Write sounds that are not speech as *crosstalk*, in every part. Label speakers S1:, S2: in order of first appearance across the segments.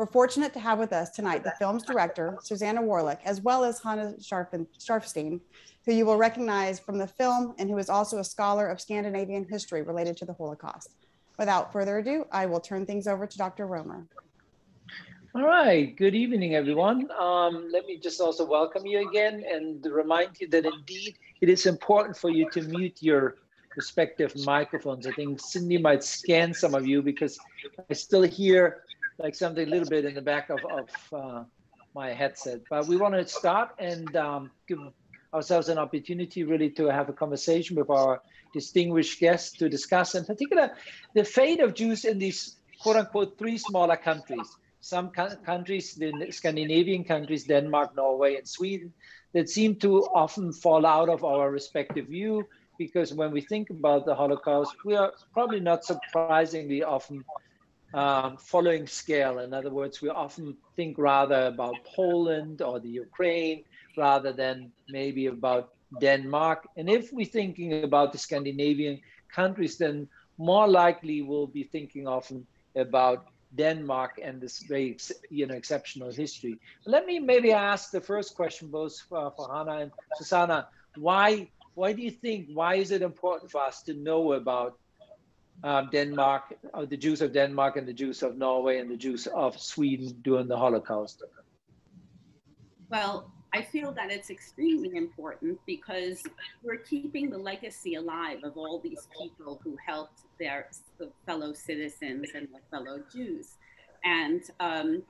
S1: We're fortunate to have with us tonight the film's director, Suzannah Warlick, as well as Chana Sharfstein, who you will recognize from the film and who is also a scholar of Scandinavian history related to the Holocaust. Without further ado, I will turn things over to Dr. Roemer.
S2: All right, good evening, everyone. Um, let me just also welcome you again and remind you that indeed it is important for you to mute your respective microphones. I think Cindy might scan some of you because I still hear like something a little bit in the back of, of uh, my headset. But we want to start and um, give ourselves an opportunity really to have a conversation with our distinguished guests to discuss in particular the fate of Jews in these quote unquote three smaller countries some countries, the Scandinavian countries, Denmark, Norway, and Sweden, that seem to often fall out of our respective view because when we think about the Holocaust, we are probably not surprisingly often um, following scale. In other words, we often think rather about Poland or the Ukraine rather than maybe about Denmark. And if we're thinking about the Scandinavian countries, then more likely we'll be thinking often about Denmark and this very you know exceptional history. Let me maybe ask the first question both for, for Chana and Suzannah. Why why do you think why is it important for us to know about um, Denmark, uh, the Jews of Denmark and the Jews of Norway and the Jews of Sweden during the Holocaust?
S3: Well, I feel that it's extremely important because we're keeping the legacy alive of all these people who helped their fellow citizens and their fellow Jews. And um,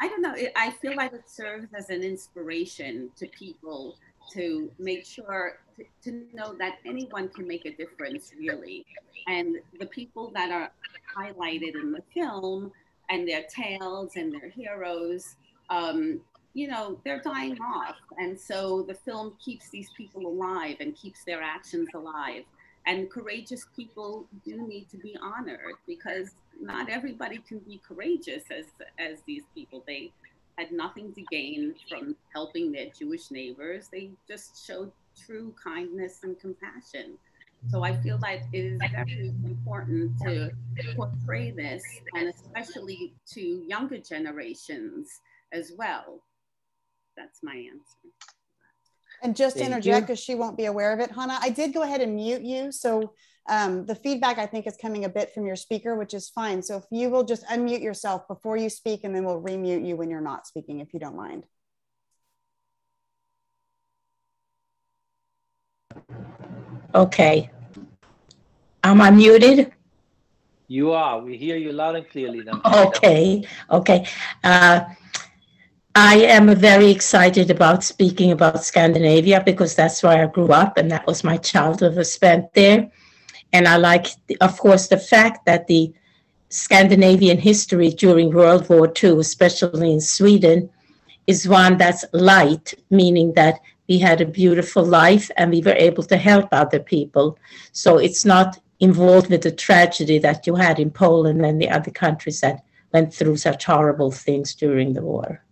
S3: I don't know, it, I feel like it serves as an inspiration to people to make sure to, know that anyone can make a difference, really. And the people that are highlighted in the film and their tales and their heroes um, you know, they're dying off. And so the film keeps these people alive and keeps their actions alive. And courageous people do need to be honored because not everybody can be courageous as, as these people. They had nothing to gain from helping their Jewish neighbors. They just showed true kindness and compassion. So I feel like it is very important to portray this, and especially to younger generations as well that's my answer.
S1: And just Thank interject because she won't be aware of it, Chana. I did go ahead and mute you. So um, the feedback I think is coming a bit from your speaker, which is fine. So if you will just unmute yourself before you speak, and then we'll remute you when you're not speaking, if you don't mind.
S4: Okay. Am I muted?
S2: You are. We hear you loud and clearly now.
S4: Okay. Okay. Uh, I am very excited about speaking about Scandinavia because that's where I grew up and that was my childhood was spent there. And I like, of course, the fact that the Scandinavian history during World War II, especially in Sweden, is one that's light, meaning that we had a beautiful life and we were able to help other people. So it's not involved with the tragedy that you had in Poland and the other countries that went through such horrible things during the war.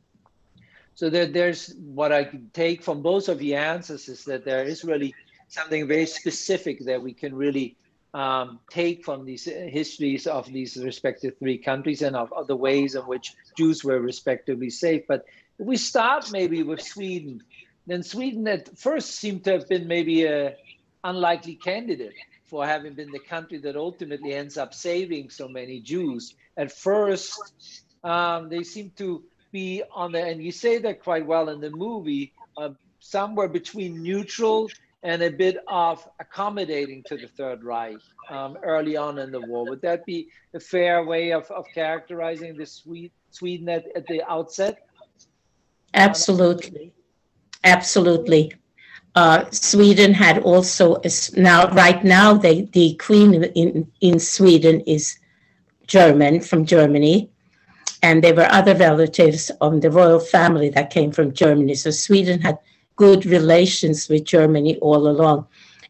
S2: So there, there's what I can take from both of your answers is that there is really something very specific that we can really um, take from these histories of these respective three countries and of other ways in which Jews were respectively safe. But we start maybe with Sweden, then Sweden at first seemed to have been maybe a unlikely candidate for having been the country that ultimately ends up saving so many Jews. At first, um, they seem to be on the, and you say that quite well in the movie, uh, somewhere between neutral and a bit of accommodating to the Third Reich um, early on in the war. Would that be a fair way of, of characterizing the Sweden at, at the outset?
S4: Absolutely. Absolutely. Uh, Sweden had also now right now they, the queen in in Sweden is German from Germany, and there were other relatives of the royal family that came from Germany. So Sweden had good relations with Germany all along.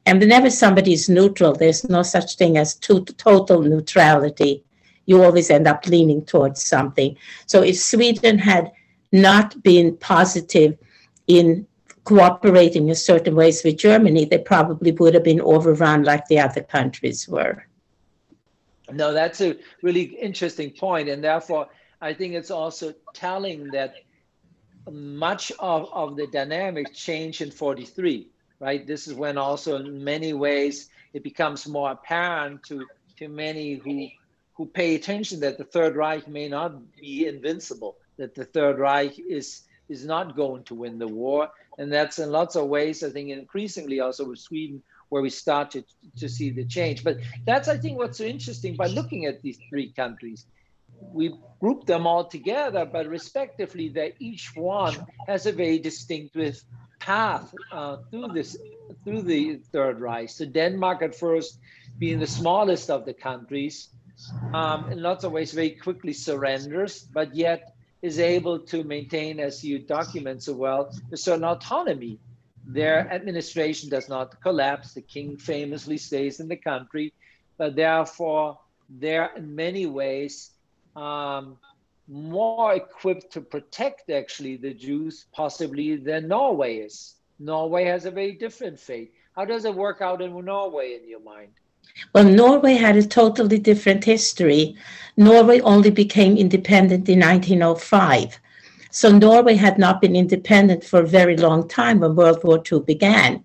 S4: And whenever somebody is neutral, there's no such thing as total neutrality. You always end up leaning towards something. So if Sweden had not been positive in cooperating in certain ways with Germany, they probably would have been overrun like the other countries were.
S2: No, that's a really interesting point, and therefore I think it's also telling that much of, of the dynamic changed in 43, right? This is when also in many ways it becomes more apparent to, to many who, who pay attention that the Third Reich may not be invincible, that the Third Reich is, is not going to win the war. And that's in lots of ways, I think increasingly also with Sweden, where we started to see the change. But that's, I think, what's so interesting by looking at these three countries we group them all together, but respectively, that each one has a very distinctive path uh, through this through the Third Reich. So Denmark at first being the smallest of the countries, um, in lots of ways very quickly surrenders, but yet is able to maintain, as you document so well, a certain autonomy. Their administration does not collapse. The king famously stays in the country, but therefore they're in many ways um, more equipped to protect actually the Jews possibly than Norway is. Norway has a very different fate. How does it work out in Norway in your mind?
S4: Well, Norway had a totally different history. Norway only became independent in 1905. So Norway had not been independent for a very long time when World War II began.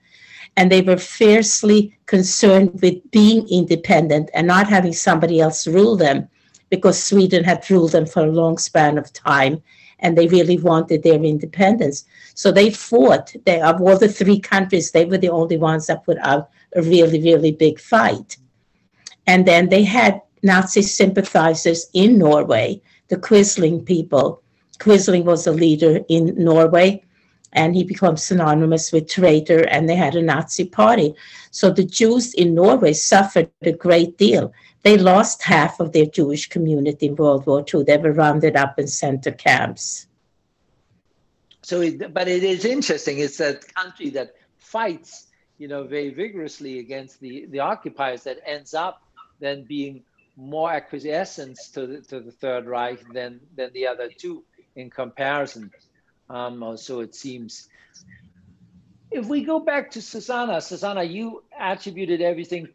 S4: And they were fiercely concerned with being independent and not having somebody else rule them because Sweden had ruled them for a long span of time and they really wanted their independence. So they fought. They, of all the three countries, they were the only ones that put out a really, really big fight. And then they had Nazi sympathizers in Norway, the Quisling people. Quisling was a leader in Norway, and he becomes synonymous with traitor, and they had a Nazi party. So the Jews in Norway suffered a great deal. They lost half of their Jewish community in World War II. They were rounded up and sent to camps.
S2: So, it, but it is interesting. It's a country that fights, you know, very vigorously against the, the occupiers that ends up then being more acquiescence to the, to the Third Reich than, than the other two in comparison. Um, so it seems. If we go back to Suzannah, Suzannah, you attributed everything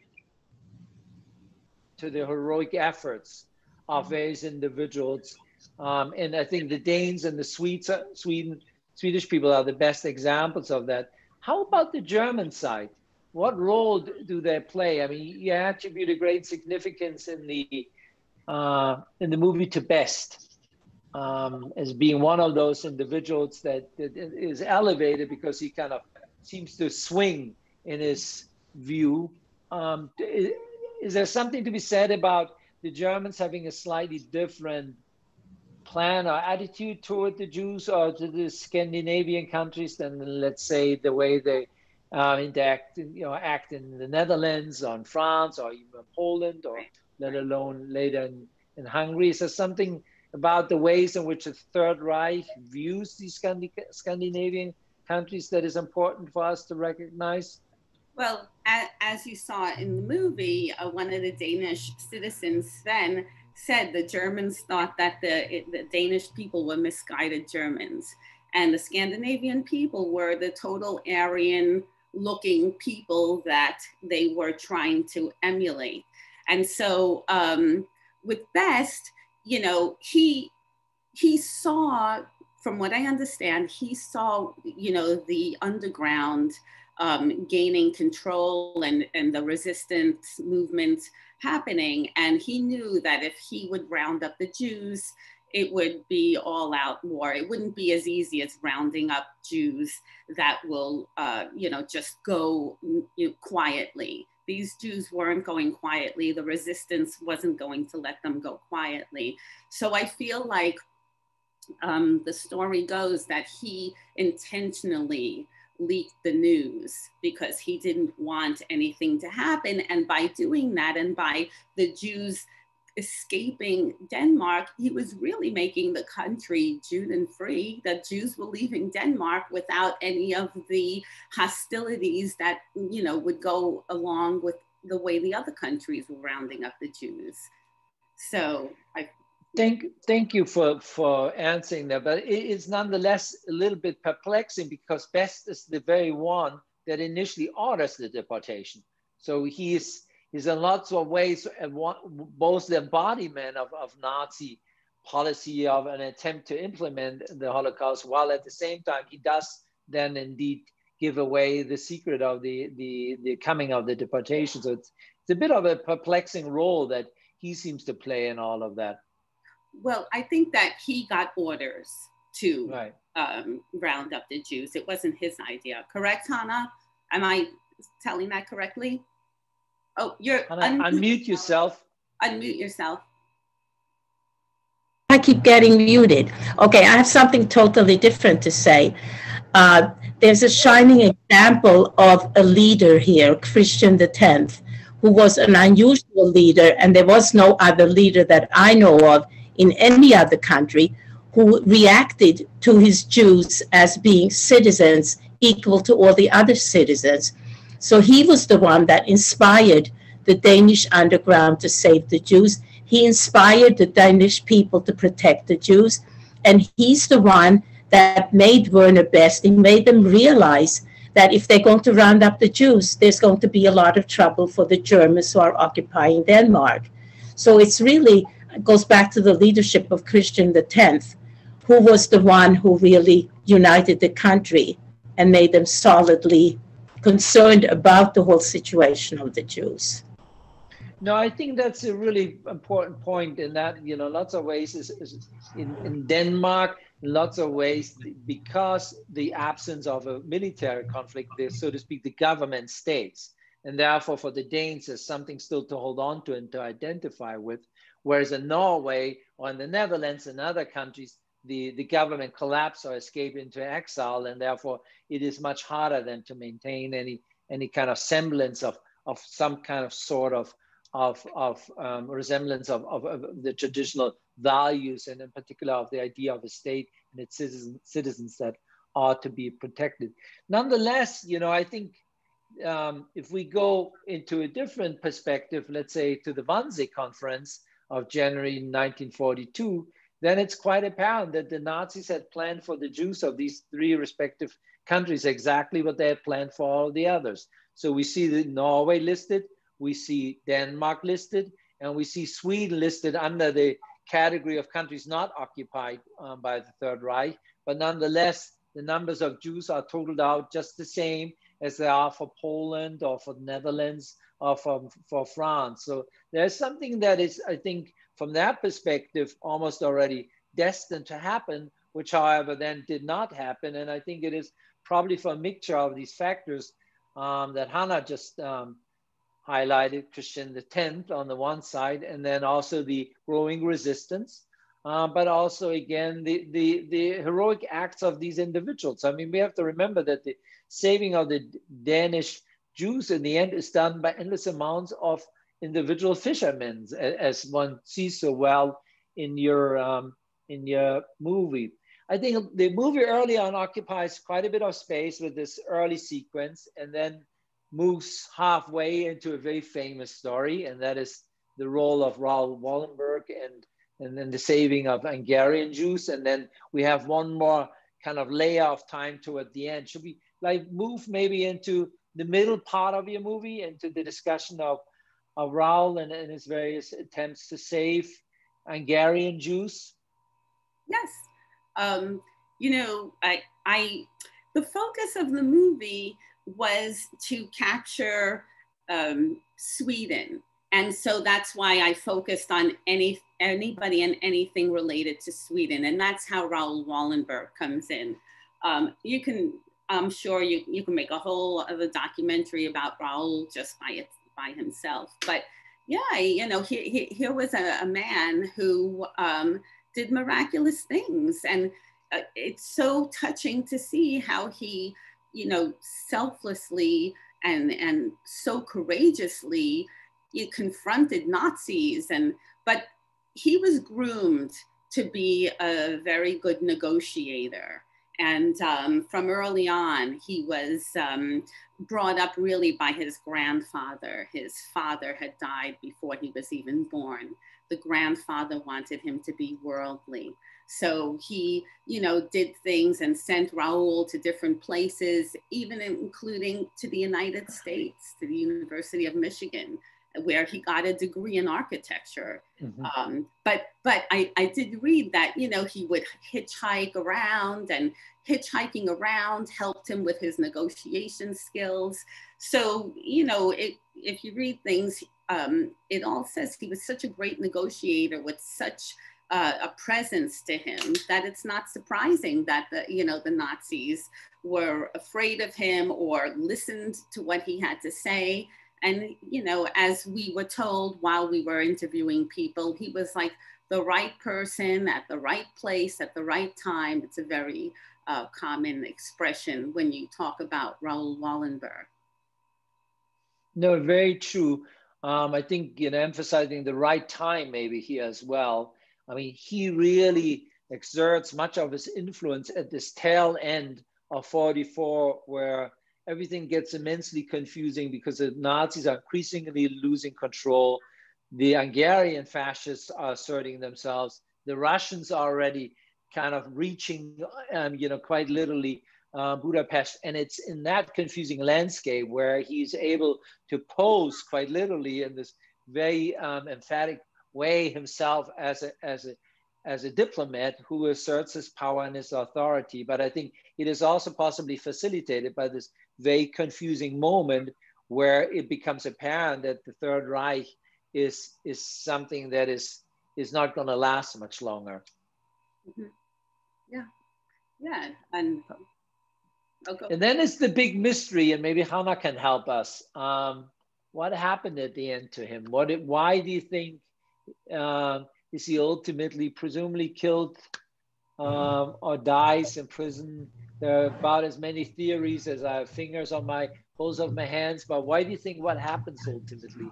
S2: to the heroic efforts of mm-hmm. various individuals. Um, and I think the Danes and the Swedes, uh, Sweden, Swedish people are the best examples of that. How about the German side? What role do they play? I mean, you attribute a great significance in the uh, in the movie to Best um, as being one of those individuals that, that is elevated because he kind of seems to swing in his view. Um, is there something to be said about the Germans having a slightly different plan or attitude toward the Jews or to the Scandinavian countries than, let's say, the way they uh, interact, you know, act in the Netherlands or in France or even Poland or let alone later in, in Hungary? Is there something about the ways in which the Third Reich views these Scandi- Scandinavian countries that is important for us to recognize?
S3: Well, as you saw in the movie, uh, one of the Danish citizens, Sven, said the Germans thought that the, it, the Danish people were misguided Germans. And the Scandinavian people were the total Aryan looking people that they were trying to emulate. And so um, with Best, you know, he he saw, from what I understand, he saw, you know, the underground um, gaining control and, and the resistance movement happening. And he knew that if he would round up the Jews, it would be all out war. It wouldn't be as easy as rounding up Jews that will, uh, you know, just go you know, quietly. These Jews weren't going quietly. The resistance wasn't going to let them go quietly. So I feel like um, the story goes that he intentionally leaked the news because he didn't want anything to happen. And by doing that, and by the Jews escaping Denmark, he was really making the country Judenfrei. That Jews were leaving Denmark without any of the hostilities that you know would go along with the way the other countries were rounding up the Jews. So I
S2: Thank, thank you for, for answering that, but it is nonetheless a little bit perplexing because Best is the very one that initially orders the deportation. So he's, he's in lots of ways both the embodiment of, of Nazi policy of an attempt to implement the Holocaust, while at the same time he does then indeed give away the secret of the, the, the coming of the deportation. So it's, it's a bit of a perplexing role that he seems to play in all of that.
S3: Well, I think that he got orders to
S2: Right.
S3: um, round up the Jews. It wasn't his idea, correct, Chana? Am I telling that correctly? Oh, you're
S2: Chana, unmute yourself.
S3: Unmute yourself.
S4: I keep getting muted. Okay, I have something totally different to say. Uh, there's a shining example of a leader here, Christian the Tenth, who was an unusual leader, and there was no other leader that I know of in any other country who reacted to his Jews as being citizens equal to all the other citizens. So he was the one that inspired the Danish underground to save the Jews. He inspired the Danish people to protect the Jews. And he's the one that made Werner Best, he made them realize that if they're going to round up the Jews, there's going to be a lot of trouble for the Germans who are occupying Denmark. So it's really goes back to the leadership of Christian X, who was the one who really united the country and made them solidly concerned about the whole situation of the Jews.
S2: No, I think that's a really important point in that, you know, lots of ways is, is in, in Denmark, lots of ways, because the absence of a military conflict, there, so to speak, the government states. And therefore, for the Danes, there's something still to hold on to and to identify with. Whereas in Norway or in the Netherlands and other countries, the, the government collapse or escape into exile, and therefore it is much harder than to maintain any any kind of semblance of, of some kind of sort of of, of um, resemblance of, of, of, the traditional values and in particular of the idea of a state and its citizens, citizens that are to be protected. Nonetheless, you know, I think um, if we go into a different perspective, let's say to the Wannsee conference of January 1942, then it's quite apparent that the Nazis had planned for the Jews of these three respective countries exactly what they had planned for all the others. So we see the Norway listed, we see Denmark listed, and we see Sweden listed under the category of countries not occupied um, by the Third Reich. But nonetheless, the numbers of Jews are totaled out just the same as they are for Poland or for the Netherlands or for, for France. So there's something that is, I think, from that perspective, almost already destined to happen, which, however, then did not happen. And I think it is probably for a mixture of these factors um, that Chana just um, highlighted, Christian X on the one side, and then also the growing resistance. Uh, but also again the, the the heroic acts of these individuals. I mean, we have to remember that the saving of the Danish Jews in the end is done by endless amounts of individual fishermen, as one sees so well in your um, in your movie. I think the movie early on occupies quite a bit of space with this early sequence, and then moves halfway into a very famous story, and that is the role of Raoul Wallenberg and and then the saving of Hungarian Jews, and then we have one more kind of layer of time toward the end. Should we like move maybe into the middle part of your movie, into the discussion of of Raoul and, and his various attempts to save Hungarian Jews?
S3: Yes. Um, you know, I, I, the focus of the movie was to capture um, Sweden. And so that's why I focused on any anybody and anything related to Sweden. And that's how Raoul Wallenberg comes in. Um, you can, I'm sure you, you can make a whole other documentary about Raoul just by it, by himself. But yeah, you know, he, he, here was a, a man who um, did miraculous things. And uh, it's so touching to see how he, you know, selflessly and, and so courageously he confronted Nazis. And, but he was groomed to be a very good negotiator. And um, from early on, he was um, brought up really by his grandfather. His father had died before he was even born. The grandfather wanted him to be worldly. So he, you know, did things and sent Raoul to different places, even including to the United States, to the University of Michigan, where he got a degree in architecture.
S2: Mhm.
S3: Um, but but I, I did read that you know he would hitchhike around and hitchhiking around helped him with his negotiation skills. So you know it, if you read things, um, it all says he was such a great negotiator with such uh, a presence to him that it's not surprising that the you know the Nazis were afraid of him or listened to what he had to say. And you know, as we were told while we were interviewing people, he was like the right person at the right place at the right time. It's a very uh, common expression when you talk about Raoul Wallenberg.
S2: No, very true. Um, I think you know, emphasizing the right time maybe here as well. I mean, he really exerts much of his influence at this tail end of 44, where everything gets immensely confusing because the Nazis are increasingly losing control. The Hungarian fascists are asserting themselves. The Russians are already kind of reaching, um, you know, quite literally uh, Budapest. And it's in that confusing landscape where he's able to pose quite literally in this very um, emphatic way himself as a, as a, as a diplomat who asserts his power and his authority. But I think it is also possibly facilitated by this very confusing moment where it becomes apparent that the Third Reich is, is something that is, is not going to last much longer.
S3: Mhm. Yeah, yeah, and.
S2: And then it's the big mystery, and maybe Chana can help us. Um, what happened at the end to him? What? Why do you think um, is he ultimately, presumably, killed um, or dies in prison? There are about as many theories as I have fingers on my both of my hands. But why do you think what happens ultimately?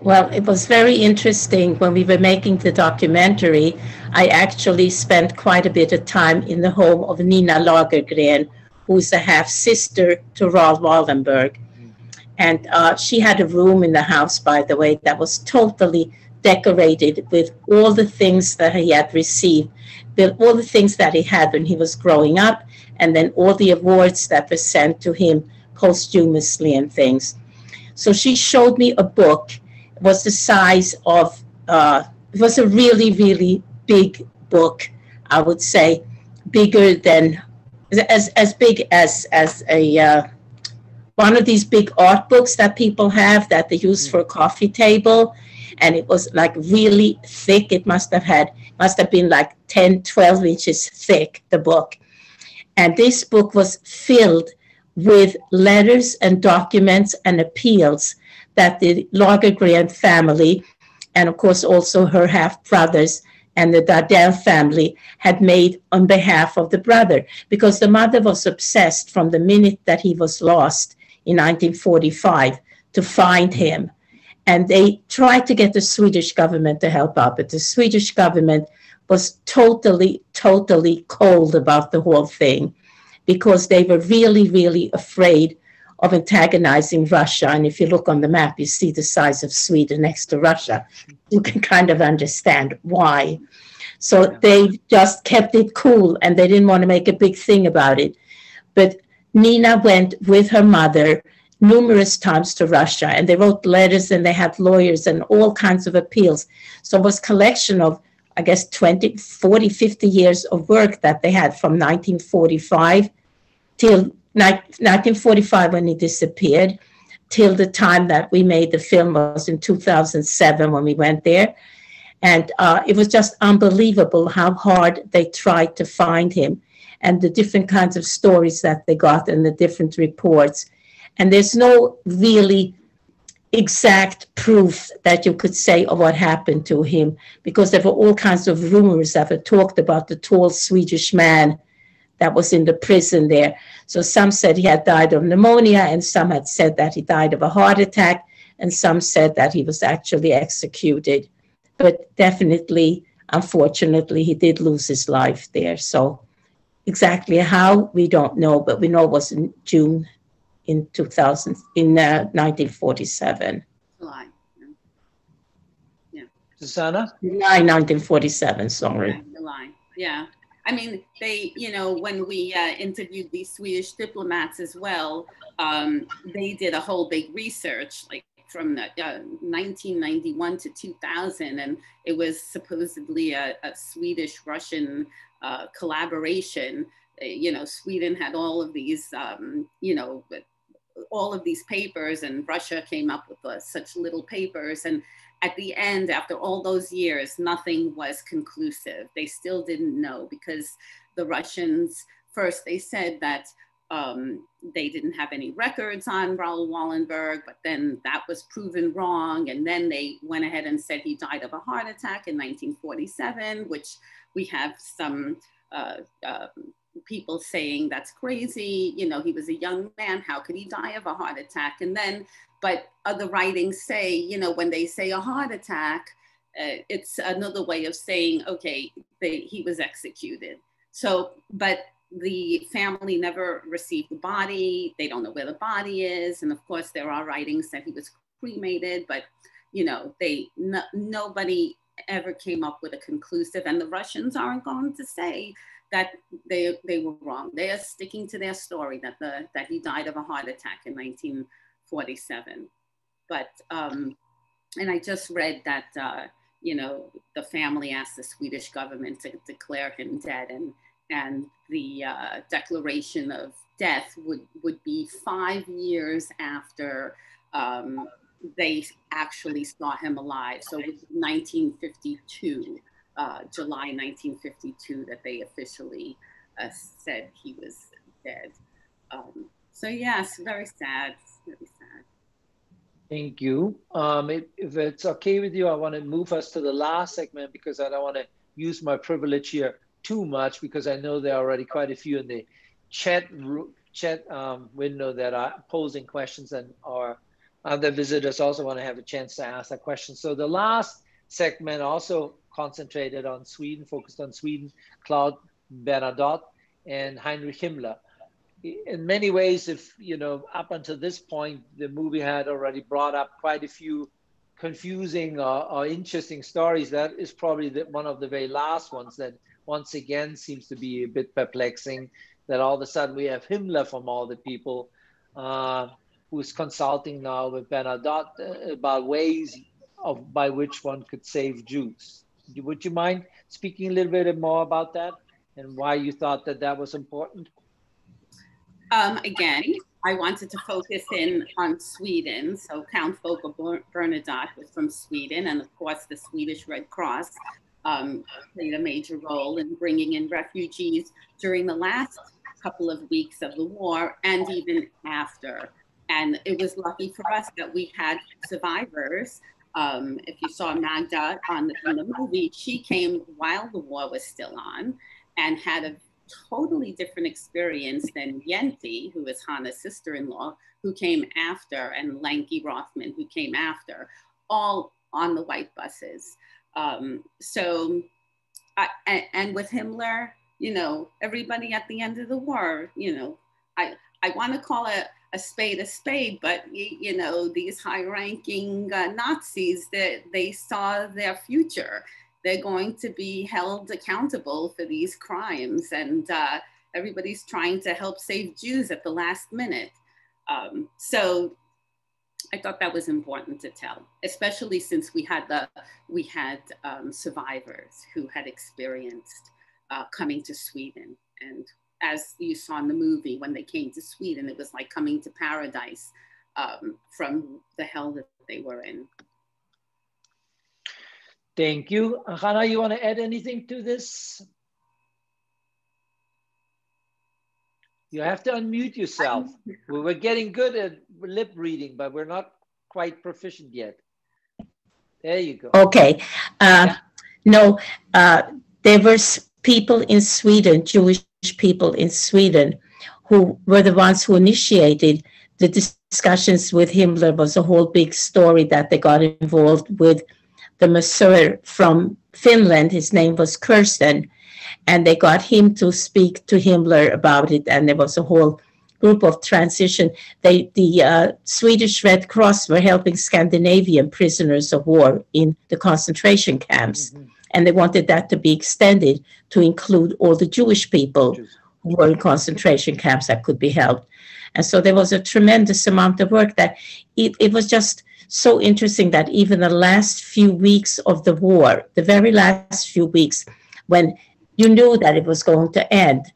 S4: Well, it was very interesting when we were making the documentary. I actually spent quite a bit of time in the home of Nina Lagergren, who's a half sister to Raoul Wallenberg. And uh, she had a room in the house, by the way, that was totally decorated with all the things that he had received, with all the things that he had when he was growing up, and then all the awards that were sent to him posthumously and things. So she showed me a book. It was the size of, uh, it was a really, really big book, I would say, bigger than, as, as big as, as a, uh, one of these big art books that people have that they use for a coffee table. And it was like really thick. It must have had, must have been like 10, 12 inches thick, the book. And this book was filled with letters and documents and appeals that the Lagergren family, and of course also her half brothers and the Dardel family, had made on behalf of the brother, because the mother was obsessed from the minute that he was lost in 1945 to find him. And they tried to get the Swedish government to help out, but the Swedish government was totally, totally cold about the whole thing because they were really, really afraid of antagonizing Russia. And if you look on the map, you see the size of Sweden next to Russia. You can kind of understand why. So they just kept it cool and they didn't want to make a big thing about it. But Nina went with her mother numerous times to Russia and they wrote letters and they had lawyers and all kinds of appeals. So it was collection of, I guess, 20, 40, 50 years of work that they had from 1945 till 1945 when he disappeared, till the time that we made the film was in 2007 when we went there. And uh, it was just unbelievable how hard they tried to find him and the different kinds of stories that they got and the different reports. And there's no really exact proof that you could say of what happened to him because there were all kinds of rumors that were talked about the tall Swedish man that was in the prison there. So some said he had died of pneumonia, and some had said that he died of a heart attack, and some said that he was actually executed. But definitely, unfortunately, he did lose his life there. So exactly how we don't know, but we know it was in June in 2000 in uh, 1947.
S3: July.
S2: Yeah. Suzannah?
S4: July 1947, sorry.
S3: Yeah, July. Yeah. I mean, they, you know, when we uh, interviewed these Swedish diplomats as well, um, they did a whole big research, like from uh, 1991 to 2000, and it was supposedly a, a Swedish Russian uh, collaboration. Uh, you know, Sweden had all of these, um, you know, all of these papers, and Russia came up with uh, such little papers. And at the end, after all those years, nothing was conclusive. They still didn't know because the Russians first they said that um, they didn't have any records on Raoul Wallenberg, but then that was proven wrong. And then they went ahead and said he died of a heart attack in 1947, which we have some uh, uh, people saying that's crazy. You know, he was a young man. How could he die of a heart attack? And then, but other writings say, you know, when they say a heart attack, uh, it's another way of saying, okay, they, he was executed. So, but the family never received the body. They don't know where the body is. And of course, there are writings that he was cremated, but you know, they no, nobody ever came up with a conclusive. And the Russians aren't going to say that they they were wrong. They are sticking to their story that the that he died of a heart attack in 1947. But um, and I just read that uh, you know the family asked the Swedish government to declare him dead and and the uh, declaration of death would, would be five years after um, they actually saw him alive. So it was 1952, uh, July 1952, that they officially uh, said he was dead. Um, so yes, very sad, very sad.
S2: Thank you. Um, if, if it's okay with you, I want to move us to the last segment because I don't want to use my privilege here too much because I know there are already quite a few in the chat chat um, window that are posing questions and our other visitors also want to have a chance to ask that question. So the last segment also concentrated on Sweden, focused on Sweden, Count Bernadotte and Heinrich Himmler. In many ways, if you know, up until this point, the movie had already brought up quite a few confusing or, or interesting stories. That is probably the, one of the very last ones that once again seems to be a bit perplexing that all of a sudden we have Himmler from all the people uh, who's consulting now with Bernadotte about ways of by which one could save Jews. Would you mind speaking a little bit more about that and why you thought that that was important?
S3: Um, again, I wanted to focus in on Sweden. So Count Folke Bernadotte was from Sweden, and of course the Swedish Red Cross um, played a major role in bringing in refugees during the last couple of weeks of the war and even after. And it was lucky for us that we had survivors. Um, if you saw Magda on the, the movie, she came while the war was still on and had a totally different experience than Yenti, who is Chana's sister-in-law, who came after, and Lanky Rothman, who came after, all on the white buses. Um, so, I, and, and with Himmler, you know, everybody at the end of the war, you know, I, I want to call a, a spade a spade, but you, know, these high-ranking uh, Nazis that they, they saw their future. They're going to be held accountable for these crimes, and uh, everybody's trying to help save Jews at the last minute. Um, so I thought that was important to tell, especially since we had the we had um, survivors who had experienced uh, coming to Sweden, and as you saw in the movie, when they came to Sweden, it was like coming to paradise um, from the hell that they were in.
S2: Thank you, Chana. You want to add anything to this? You have to unmute yourself. we were getting good at lip reading, but we're not quite proficient yet. There you go.
S4: Okay. Uh, no, uh, there was people in Sweden, Jewish people in Sweden, who were the ones who initiated the discussions with Himmler. was a whole big story that they got involved with the masseur from Finland. His name was Kersten and they got him to speak to Himmler about it, and there was a whole group of transition. They, the uh, Swedish Red Cross were helping Scandinavian prisoners of war in the concentration camps, mm-hmm. And they wanted that to be extended to include all the Jewish people who were in concentration camps that could be helped. And so there was a tremendous amount of work that it, it was just so interesting that even the last few weeks of the war, the very last few weeks, when you knew that it was going to end,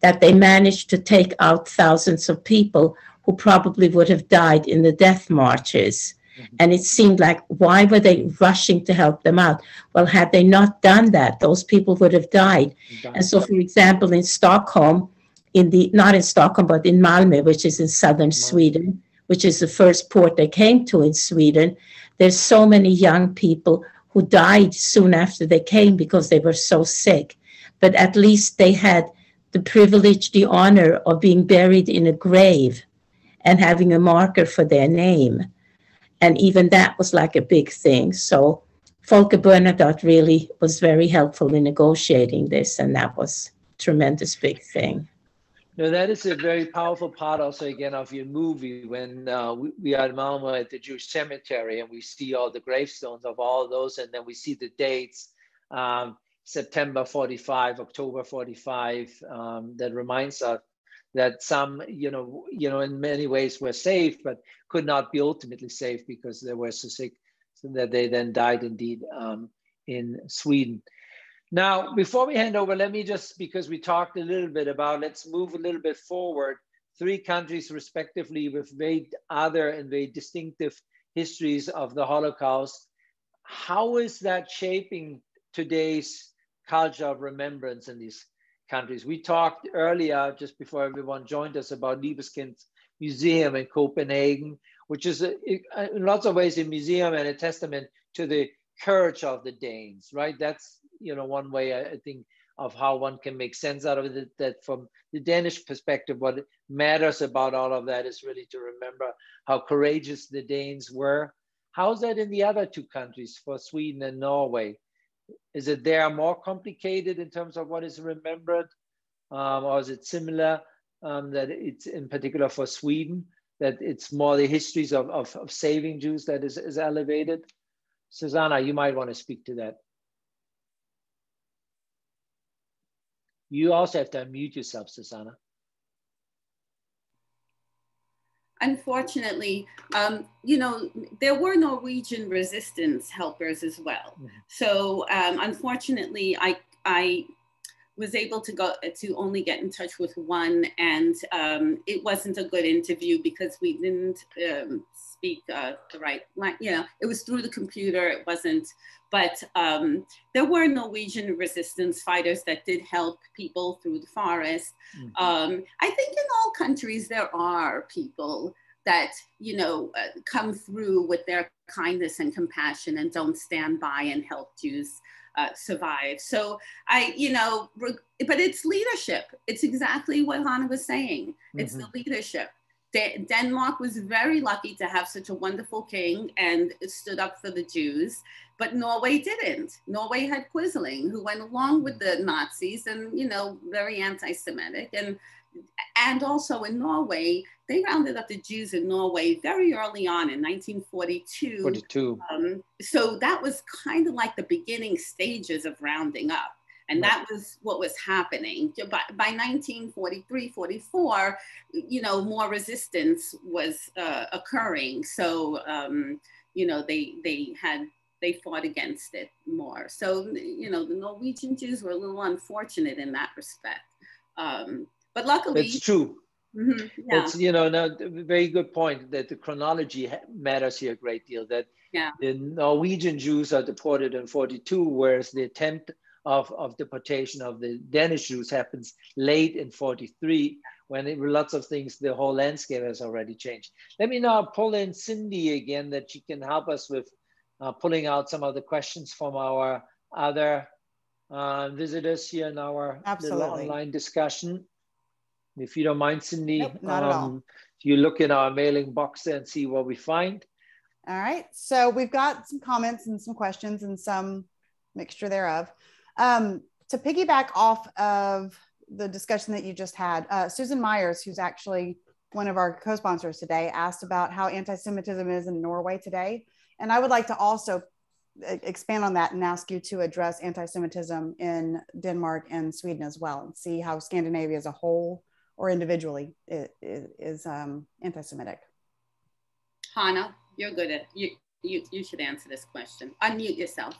S4: that they managed to take out thousands of people who probably would have died in the death marches. Mm-hmm. And it seemed like, why were they rushing to help them out? Well, had they not done that, those people would have died. died. And so, for example, in Stockholm, in the not in Stockholm, but in Malmö, which is in southern Malmö. Sweden, which is the first port they came to in Sweden, there's so many young people who died soon after they came because they were so sick. But at least they had the privilege, the honor of being buried in a grave and having a marker for their name. And even that was like a big thing. So Folke Bernadotte really was very helpful in negotiating this, and that was tremendous big thing.
S2: No, that is a very powerful part also again of your movie when uh, we, we, are in Malmo at the Jewish cemetery and we see all the gravestones of all those and then we see the dates, um, September 45, October 45, um, that reminds us that some, you know, you know, in many ways were safe, but could not be ultimately safe because they were so sick so that they then died indeed um, in Sweden. Now, before we hand over, let me just, because we talked a little bit about, let's move a little bit forward. Three countries respectively with very other and very distinctive histories of the Holocaust. How is that shaping today's culture of remembrance in these countries. We talked earlier, just before everyone joined us, about Libeskind Museum in Copenhagen, which is a, in lots of ways a museum and a testament to the courage of the Danes, right? That's you know one way I, think of how one can make sense out of it. That from the Danish perspective, what matters about all of that is really to remember how courageous the Danes were. How's that in the other two countries for Sweden and Norway? Is it there more complicated in terms of what is remembered? Um, or is it similar um, that it's in particular for Sweden, that it's more the histories of, of, of saving Jews that is, is elevated? Suzannah, you might want to speak to that. You also have to unmute yourself, Suzannah.
S3: Unfortunately, um, you know, there were Norwegian resistance helpers as well. Mm-hmm. So um, unfortunately, I, I was able to go to only get in touch with one and um, it wasn't a good interview because we didn't um, speak uh, the right line. You know, it was through the computer. It wasn't, but um, there were Norwegian resistance fighters that did help people through the forest. Mm-hmm. Um, I think in all countries there are people that you know uh, come through with their kindness and compassion and don't stand by and help Jews uh, survive. So I, you know, but it's leadership. It's exactly what Chana was saying. It's mm-hmm. the leadership. De- Denmark was very lucky to have such a wonderful king and stood up for the Jews, but Norway didn't. Norway had Quisling, who went along with the Nazis and, you know, very anti-Semitic. And and also in Norway, they rounded up the Jews in Norway very early on in 1942.
S2: 42.
S3: Um, so that was kind of like the beginning stages of rounding up. And right. that was what was happening. By, by 1943, 44, you know, more resistance was uh, occurring. So, um, you know, they, they had they fought against it more. So, you know, the Norwegian Jews were a little unfortunate in that respect. Um, but luckily,
S2: it's true. Mm-hmm, yeah. It's you know, no, very good point that the chronology matters here a great deal. That
S3: yeah.
S2: the Norwegian Jews are deported in 42, whereas the attempt of, of deportation of the Danish Jews happens late in 43, when it, lots of things, the whole landscape has already changed. Let me now pull in Cindy again, that she can help us with uh, pulling out some of the questions from our other uh, visitors here in our online discussion. If you don't mind, Cindy,
S1: nope, not um, at all.
S2: You look in our mailing box and see what we find.
S1: All right. So we've got some comments and some questions and some mixture thereof. Um, to piggyback off of the discussion that you just had, uh, Susan Myers, who's actually one of our co-sponsors today, asked about how anti-Semitism is in Norway today. And I would like to also expand on that and ask you to address anti-Semitism in Denmark and Sweden as well, and see how Scandinavia as a whole or individually is, is um, anti-Semitic.
S3: Chana, you're good at you. You you should answer this question. Unmute yourself.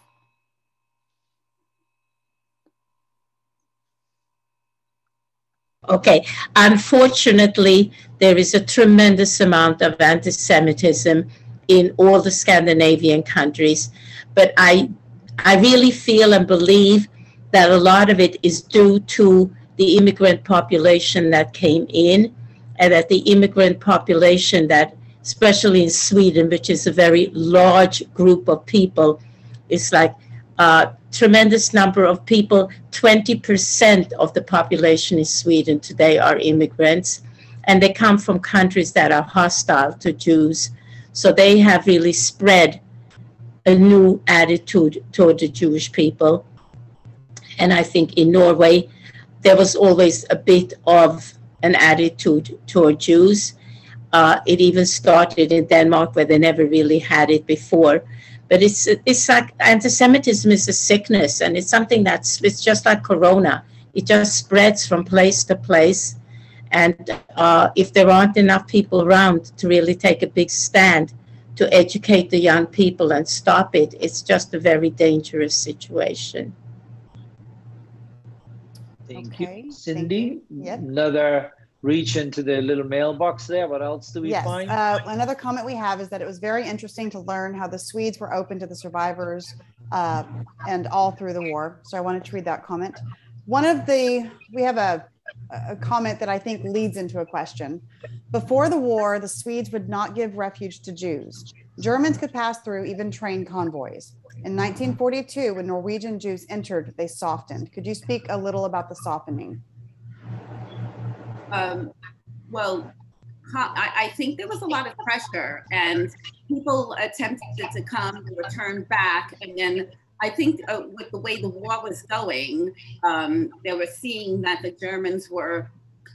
S4: Okay. Unfortunately, there is a tremendous amount of anti Semitism in all the Scandinavian countries. But I, I really feel and believe that a lot of it is due to the immigrant population that came in, and that the immigrant population that, especially in Sweden, which is a very large group of people, is like a tremendous number of people. 20% of the population in Sweden today are immigrants, and they come from countries that are hostile to Jews. So they have really spread a new attitude toward the Jewish people. And I think in Norway, there was always a bit of an attitude toward Jews. Uh, it even started in Denmark, where they never really had it before. But it's it's like anti-Semitism is a sickness, and it's something that's it's just like corona. It just spreads from place to place, and uh, if there aren't enough people around to really take a big stand to educate the young people and stop it, it's just a very dangerous situation.
S2: Thank
S1: Okay,
S2: you,
S1: thank
S2: Cindy.
S1: you. Yep.
S2: Another reach into the little mailbox there. What else do we
S1: yes.
S2: find?
S1: Uh, another comment we have is that it was very interesting to learn how the Swedes were open to the survivors uh, and all through the war. So I wanted to read that comment. One of the, we have a, a comment that I think leads into a question. Before the war, the Swedes would not give refuge to Jews. Germans could pass through even train convoys. In 1942, when Norwegian Jews entered, they softened. Could you speak a little about the softening?
S3: Um, well, I, think there was a lot of pressure, and people attempted to come, they were turned back, and then I think uh, with the way the war was going, um, they were seeing that the Germans were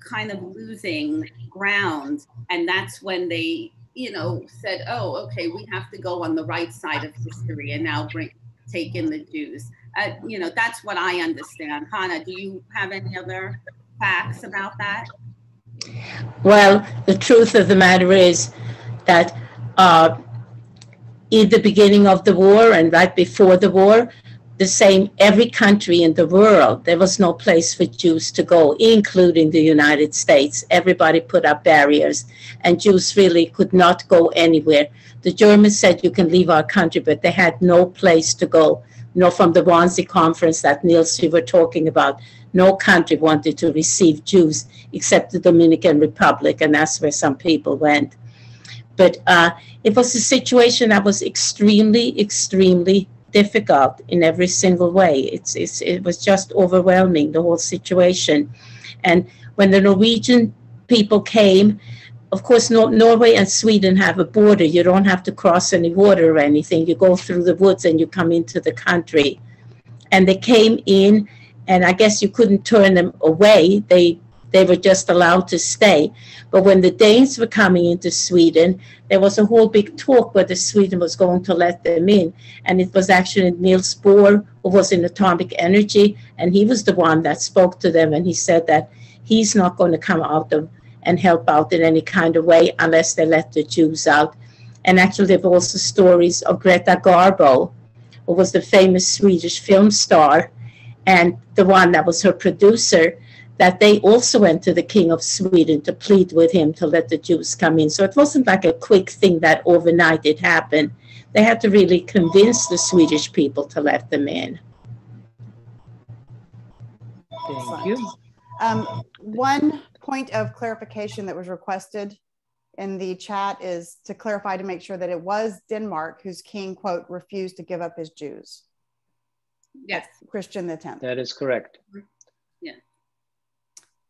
S3: kind of losing ground, and that's when they, you know, said, "Oh, okay, we have to go on the right side of history and now bring take in the Jews." Uh, you know, that's what I understand. Chana, do you have any other facts about that?
S4: Well, the truth of the matter is that uh, in the beginning of the war and right before the war, the same every country in the world, there was no place for Jews to go, including the United States. Everybody put up barriers, and Jews really could not go anywhere. The Germans said you can leave our country, but they had no place to go. You know, from the Wannsee conference that Nils we were talking about, no country wanted to receive Jews except the Dominican Republic, and that's where some people went. But uh, it was a situation that was extremely, extremely difficult in every single way. It's, it's, it was just overwhelming, the whole situation. And when the Norwegian people came, of course, Nor- Norway and Sweden have a border. You don't have to cross any water or anything. You go through the woods and you come into the country. And they came in, and I guess you couldn't turn them away. They they were just allowed to stay. But when the Danes were coming into Sweden, there was a whole big talk whether Sweden was going to let them in. And it was actually Niels Bohr, who was in atomic energy, and he was the one that spoke to them. And he said that he's not going to come out of and help out in any kind of way unless they let the Jews out. And actually, there were also stories of Greta Garbo, who was the famous Swedish film star, and the one that was her producer that they also went to the king of Sweden to plead with him to let the Jews come in. So it wasn't like a quick thing that overnight it happened. They had to really convince the Swedish people to let them in.
S2: Thank you.
S1: Um, one point of clarification that was requested in the chat is to clarify to make sure that it was Denmark whose king, quote, refused to give up his Jews.
S3: Yes.
S1: Christian the Tenth.
S2: That is correct.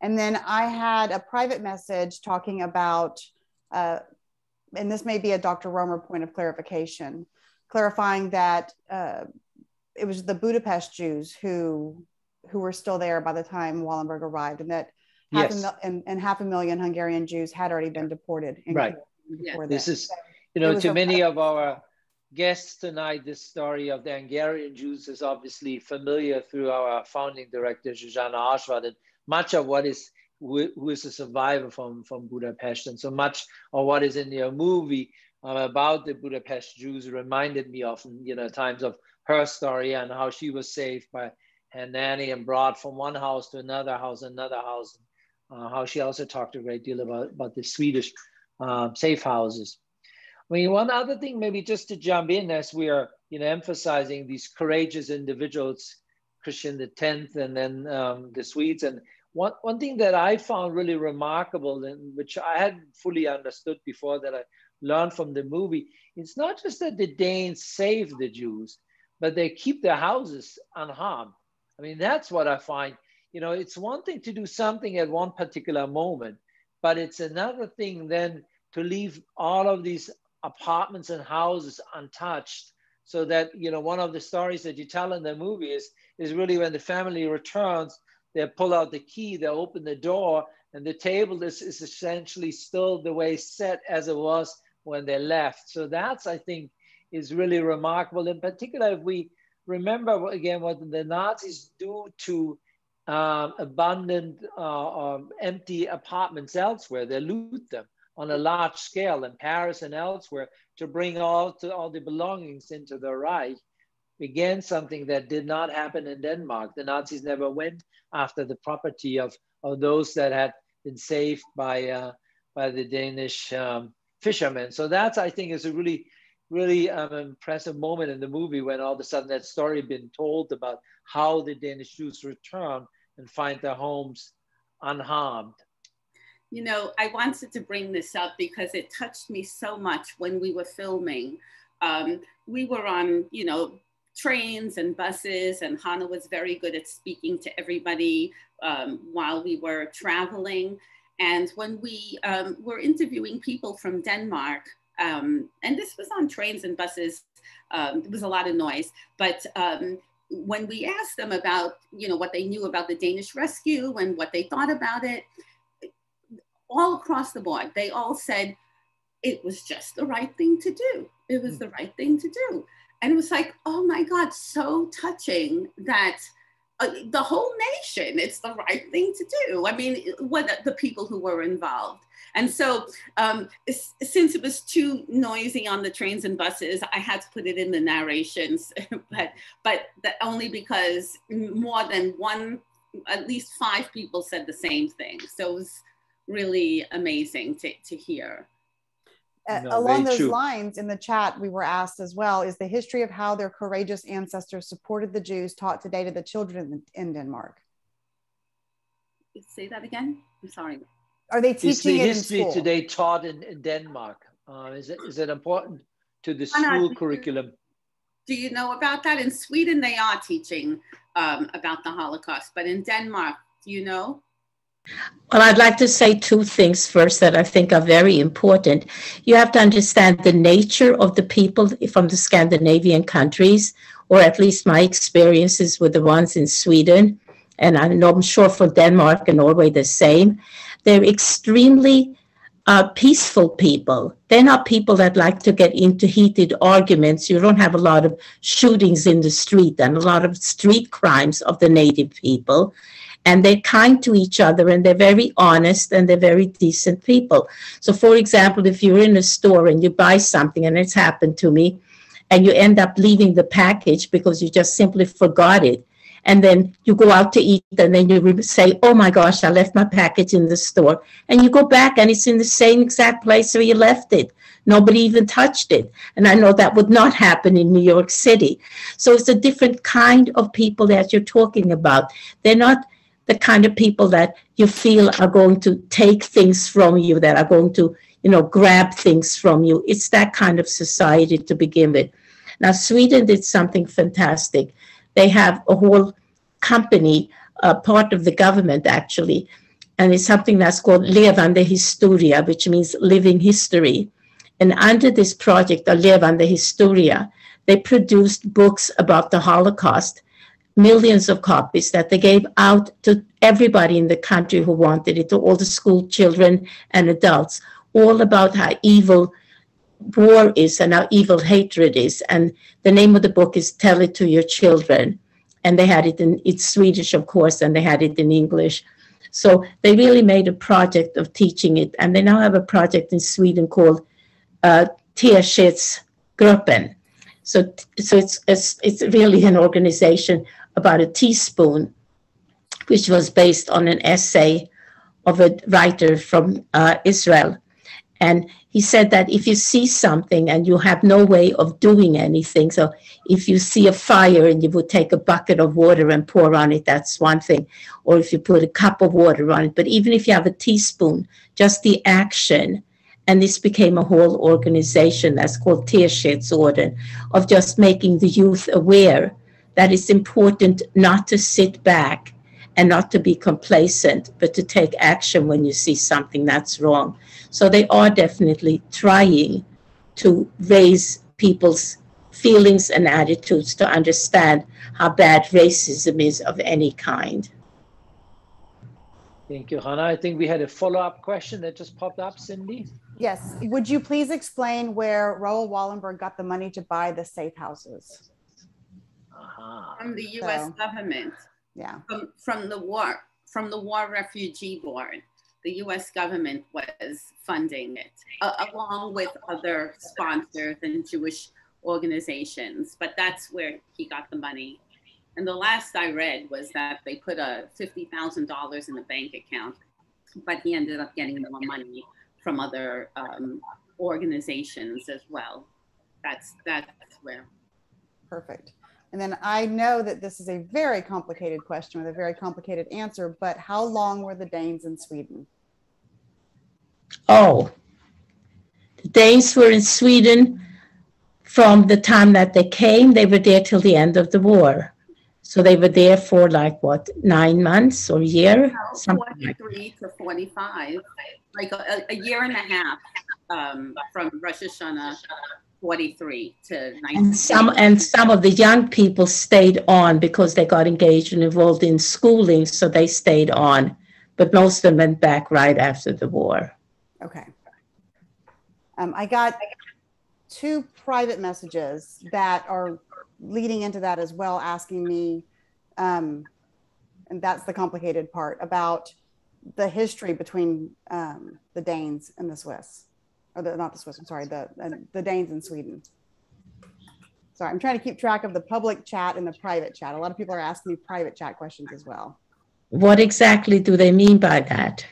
S1: And then I had a private message talking about, uh, and this may be a Dr. Roemer point of clarification, clarifying that uh, it was the Budapest Jews who who were still there by the time Wallenberg arrived, and that half
S2: Yes.
S1: a mil- and, and half a million Hungarian Jews had already been deported. in
S2: Right.
S1: Before
S2: This
S1: that.
S2: is, you know, to
S1: a-
S2: many of our guests tonight, this story of the Hungarian Jews is obviously familiar through our founding director, Zsuzsanna Ozsváth, and much of what is who, who is a survivor from, from Budapest. And so much of what is in your movie uh, about the Budapest Jews reminded me of, you know, times of her story and how she was saved by her nanny and brought from one house to another house, another house. Uh, how she also talked a great deal about, about the Swedish uh, safe houses. I mean, one other thing, maybe just to jump in as we are, you know, emphasizing these courageous individuals, Christian X, and then um, the Swedes, and one, one thing that I found really remarkable and which I hadn't fully understood before that I learned from the movie, it's not just that the Danes save the Jews, but they keep their houses unharmed. I mean, that's what I find. You know, it's one thing to do something at one particular moment, but it's another thing then to leave all of these apartments and houses untouched so that you know one of the stories that you tell in the movie is is really when the family returns they pull out the key, they open the door, and the table is, is essentially still the way set as it was when they left. So that's, I think, is really remarkable. In particular, if we remember again what the Nazis do to um, abandoned, uh, um, empty apartments elsewhere, they loot them on a large scale in Paris and elsewhere to bring all to all the belongings into the Reich. Again, something that did not happen in Denmark. The Nazis never went after the property of, of those that had been saved by, uh, by the Danish um, fishermen. So that's, I think, is a really, really um, impressive moment in the movie when all of a sudden that story been told about how the Danish Jews return and find their homes unharmed.
S3: You know, I wanted to bring this up because it touched me so much when we were filming. Um, we were on, you know, trains and buses, and Chana was very good at speaking to everybody um, while we were traveling. And when we um, were interviewing people from Denmark, um, and this was on trains and buses, um, there was a lot of noise, but um, when we asked them about, you know, what they knew about the Danish rescue and what they thought about it, all across the board, they all said it was just the right thing to do. It was hmm. the right thing to do. And it was like, oh my God, so touching that uh, the whole nation, it's the right thing to do. I mean, what the people who were involved. And so, um, since it was too noisy on the trains and buses, I had to put it in the narrations, *laughs* but but only because more than one, at least five people said the same thing. So it was really amazing to, to hear.
S1: No, along those true. lines in the chat we were asked as well is the history of how their courageous ancestors supported the jews taught today to the children in denmark?
S3: Say that again? I'm sorry.
S1: Are they teaching is the
S2: history today taught in, in denmark? Uh, is, it, is it important to the school curriculum?
S3: do you know about that? In sweden they are teaching um, about the holocaust but in denmark do you know
S4: well, I'd like to say two things first that I think are very important. You have to understand the nature of the people from the Scandinavian countries, or at least my experiences with the ones in Sweden, and I'm sure for Denmark and Norway the same. They're extremely uh, peaceful people. They're not people that like to get into heated arguments. You don't have a lot of shootings in the street and a lot of street crimes of the native people and they're kind to each other and they're very honest and they're very decent people. So, for example, if you're in a store and you buy something, and it's happened to me, and you end up leaving the package because you just simply forgot it. And then you go out to eat, and then you say, Oh my gosh, I left my package in the store. And you go back, and it's in the same exact place where you left it. Nobody even touched it. And I know that would not happen in New York City. So it's a different kind of people that you're talking about. They're not the kind of people that you feel are going to take things from you, that are going to, you know, grab things from you. It's that kind of society to begin with. Now, Sweden did something fantastic. They have a whole company, uh, part of the government actually, and it's something that's called Levande Historia, which means living history. And under this project, Levande Historia, they produced books about the Holocaust millions of copies that they gave out to everybody in the country who wanted it, to all the school children and adults, all about how evil war is and how evil hatred is. And the name of the book is Tell It to Your Children. And they had it in it's Swedish, of course, and they had it in English. So they really made a project of teaching it, and they now have a project in Sweden called uh, Teskedsgruppen. So, so it's, it's it's really an organization about a teaspoon, which was based on an essay of a writer from uh, Israel, and he said that if you see something and you have no way of doing anything, so if you see a fire and you would take a bucket of water and pour on it, that's one thing. Or if you put a cup of water on it. But even if you have a teaspoon, just the action, and this became a whole organization that's called Teskedsorden, of just making the youth aware that it's important not to sit back and not to be complacent, but to take action when you see something that's wrong. So they are definitely trying to raise people's feelings and attitudes to understand how bad racism is of any kind.
S2: Thank you, Chana. I think we had a follow-up question that just popped up, Cindy.
S1: Yes. Would you please explain where Raoul Wallenberg got the money to buy the safe houses?
S2: Aha.
S3: From the US
S1: So-
S3: government,
S1: Yeah.
S3: from, from the war, from the War Refugee Board. The US government was funding it, uh, along with other sponsors and Jewish organizations. But that's where he got the money. And the last I read was that they put a $50,000 in the bank account, but he ended up getting more money from other um, organizations as well. That's, that's where.
S1: Perfect. And then I know that this is a very complicated question with a very complicated answer, but how long were the Danes in Sweden?
S4: Oh, the Danes were in Sweden from the time that they came. They were there till the end of the war. So they were there for like what, nine months or a year?
S3: No,
S4: Something like
S3: 43 to 45, like a, a year and a half um, from Rosh Hashanah 43 to 19.
S4: And some and some of the young people stayed on because they got engaged and involved in schooling, so they stayed on. But most of them went back right after the war.
S1: Okay. Um, I got two private messages that are leading into that as well, asking me, um, and that's the complicated part about the history between um, the Danes and the Swiss, or the, not the Swiss. I'm sorry, the uh, the Danes in Sweden. Sorry, I'm trying to keep track of the public chat and the private chat. A lot of people are asking me private chat questions as well.
S4: What exactly do they mean by that?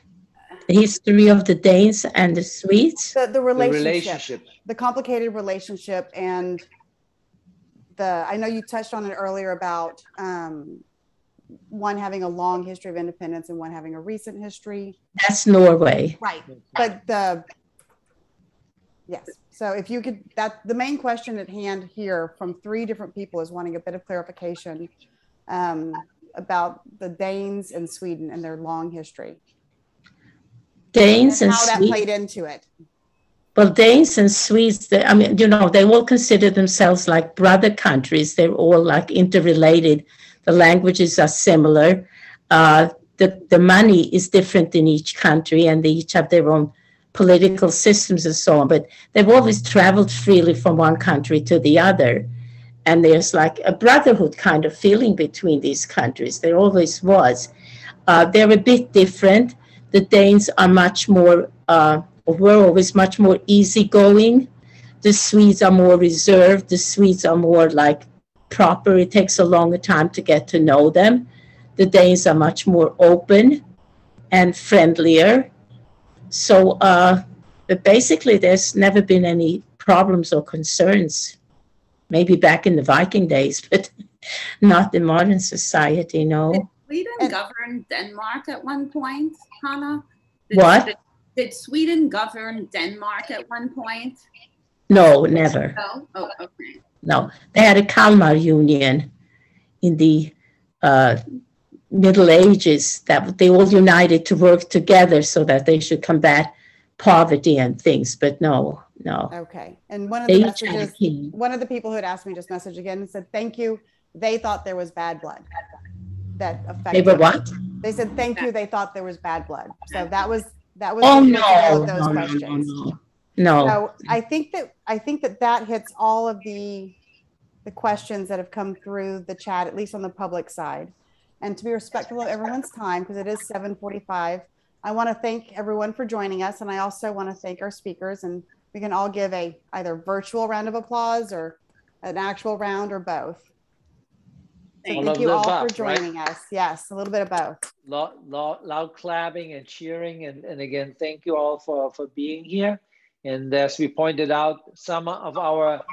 S4: The history of the Danes and the Swedes?
S1: The, the
S2: The
S1: relationship.
S2: relationship.
S1: the complicated relationship and the i know you touched on it earlier about um, one having a long history of independence and one having a recent history
S4: That's Norway.
S1: right but the yes so if you could that the main question at hand here from three different people is wanting a bit of clarification um, about the danes and sweden and their long history
S4: Danes
S1: and
S4: and
S1: how that
S4: Swedes.
S1: played into it
S4: Well, Danes and Swedes, they, I mean, you know, they all consider themselves like brother countries. They're all like interrelated. The languages are similar. Uh, the, the money is different in each country and they each have their own political systems and so on. But they've always traveled freely from one country to the other. And there's like a brotherhood kind of feeling between these countries. There always was. Uh, they're a bit different. The Danes are much more. Uh, were always much more easygoing. The Swedes are more reserved. The Swedes are more like proper. It takes a longer time to get to know them. The Danes are much more open and friendlier. So uh, but basically, there's never been any problems or concerns. Maybe back in the Viking days, *laughs* but not in modern society, no.
S3: Sweden
S1: And-
S3: governed Denmark at one point, Chana? Did-
S4: What?
S3: Did, did Sweden govern Denmark at one point?
S4: No, never.
S3: No? Oh, okay.
S4: No, they had a Kalmar Union in the uh, Middle Ages that they all united to work together so that they should combat poverty and things. But no, no,
S1: okay and one of
S4: they
S1: the
S4: each had a
S1: messages one of the people who had asked me just message again and said thank you they thought there was bad blood that affected.
S4: They were what?
S1: they said thank you they thought there was bad blood so that was that was
S4: Oh no,
S1: those
S4: no, no, no, no. No,
S1: so i think that i think that that hits all of the the questions that have come through the chat at least on the public side And to be respectful of everyone's time, because it is 7:45, I want to thank everyone for joining us. And I also want to thank our speakers. And we can all give a either virtual round of applause or an actual round or both.
S3: All
S1: Thank you all for
S2: above, right?
S1: joining us. Yes, a little bit of both.
S2: Loud, loud, loud clapping and cheering. And, and again, thank you all for, for being here. And as we pointed out, some of our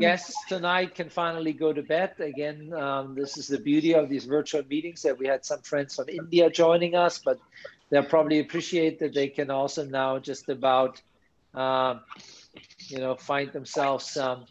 S2: guests tonight can finally go to bed. Again, um, this is the beauty of these virtual meetings that we had some friends from India joining us, but they'll probably appreciate that they can also now just about, um, you know, find themselves um,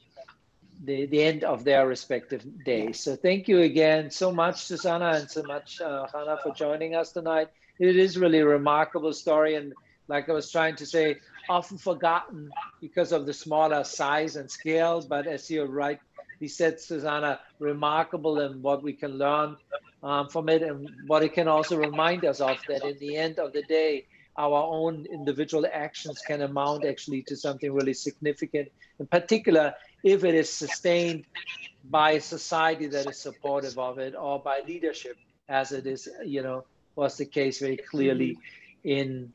S2: the, the end of their respective days. So thank you again so much, Suzannah, and so much, uh, Chana, for joining us tonight. It is really a remarkable story. And like I was trying to say, often forgotten because of the smaller size and scale. But as you're right, he said, Suzannah, remarkable in what we can learn um, from it and what it can also remind us of that in the end of the day, our own individual actions can amount actually to something really significant, in particular, if it is sustained by a society that is supportive of it or by leadership, as it is, you know, was the case very clearly in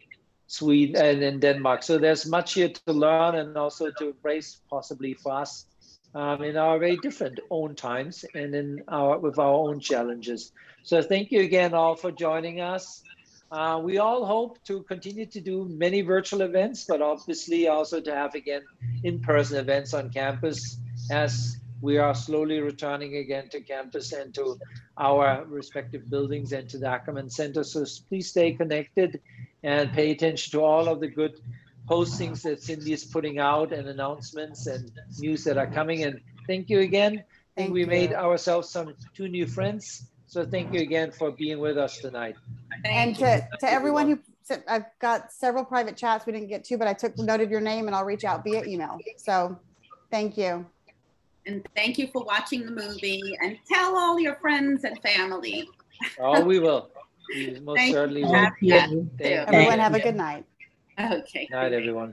S2: Sweden and Denmark. So there's much here to learn and also to embrace possibly for us um, in our very different own times and in our with our own challenges. So thank you again all for joining us. Uh, we all hope to continue to do many virtual events, but obviously also to have again in-person events on campus as we are slowly returning again to campus and to our respective buildings and to the Ackerman Center. So please stay connected and pay attention to all of the good postings that Cindy is putting out and announcements and news that are coming. And thank you again. I think
S1: Thank
S2: we made ourselves some two new friends. So thank you again for being with us tonight.
S1: And to, to everyone who, I've got several private chats we didn't get to, but I took note of your name and I'll reach out via email. So thank you.
S3: And thank you for watching the movie and tell all your friends and family.
S2: Oh, we will. We most
S3: Thank you.
S2: certainly will.
S4: Thank
S3: Yeah.
S4: you.
S2: Thank
S1: Everyone
S2: you.
S1: have a good night.
S3: Okay.
S2: Night, everyone.